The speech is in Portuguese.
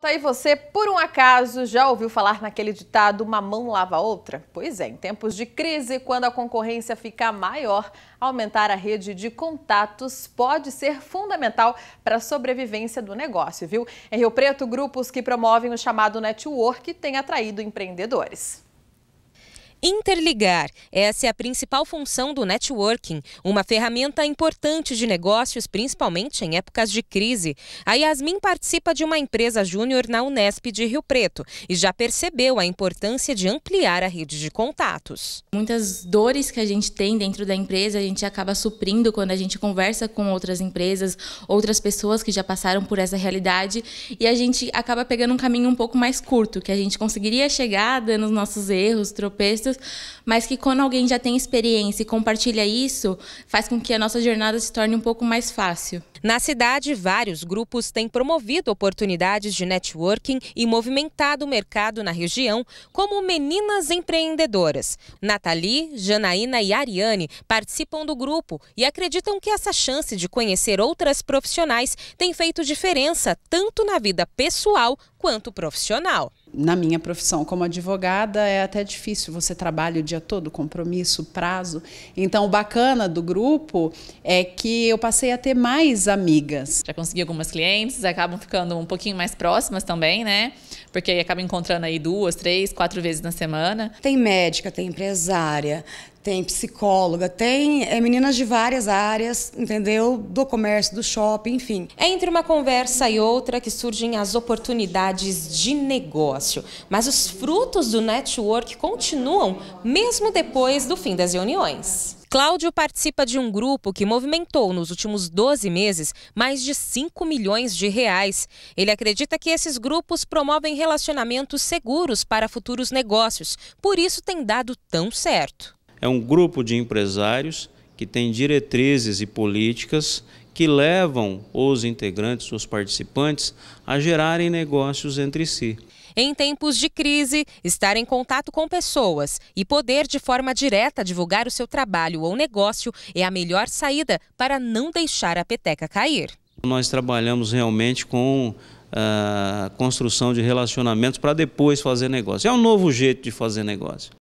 Tá, e você, por um acaso, já ouviu falar naquele ditado uma mão lava a outra? Pois é, em tempos de crise, quando a concorrência fica maior, aumentar a rede de contatos pode ser fundamental para a sobrevivência do negócio, viu? Em Rio Preto, grupos que promovem o chamado network têm atraído empreendedores. Interligar, essa é a principal função do networking, uma ferramenta importante de negócios, principalmente em épocas de crise. A Yasmin participa de uma empresa júnior na Unesp de Rio Preto e já percebeu a importância de ampliar a rede de contatos. Muitas dores que a gente tem dentro da empresa, a gente acaba suprindo quando a gente conversa com outras empresas, outras pessoas que já passaram por essa realidade e a gente acaba pegando um caminho um pouco mais curto, que a gente conseguiria chegar dando os nossos erros, tropeços mas que quando alguém já tem experiência e compartilha isso, faz com que a nossa jornada se torne um pouco mais fácil. Na cidade, vários grupos têm promovido oportunidades de networking e movimentado o mercado na região, como Meninas Empreendedoras. Nathalie, Janaína e Ariane participam do grupo e acreditam que essa chance de conhecer outras profissionais tem feito diferença tanto na vida pessoal quanto profissional. Na minha profissão como advogada é até difícil, você trabalha o dia todo, compromisso, prazo. Então, o bacana do grupo é que eu passei a ter mais amigas. Já consegui algumas clientes, acabam ficando um pouquinho mais próximas também, né? Porque aí acaba encontrando aí duas, três, quatro vezes na semana. Tem médica, tem empresária, tem psicóloga, tem é, meninas de várias áreas, entendeu? Do comércio, do shopping, enfim. É entre uma conversa e outra que surgem as oportunidades de negócio. Mas os frutos do network continuam mesmo depois do fim das reuniões. Cláudio participa de um grupo que movimentou nos últimos 12 meses mais de 5 milhões de reais. Ele acredita que esses grupos promovem relacionamentos seguros para futuros negócios, por isso tem dado tão certo. É um grupo de empresários que tem diretrizes e políticas que levam os integrantes, os participantes, a gerarem negócios entre si. Em tempos de crise, estar em contato com pessoas e poder de forma direta divulgar o seu trabalho ou negócio é a melhor saída para não deixar a peteca cair. Nós trabalhamos realmente com a uh, construção de relacionamentos para depois fazer negócio. É um novo jeito de fazer negócio.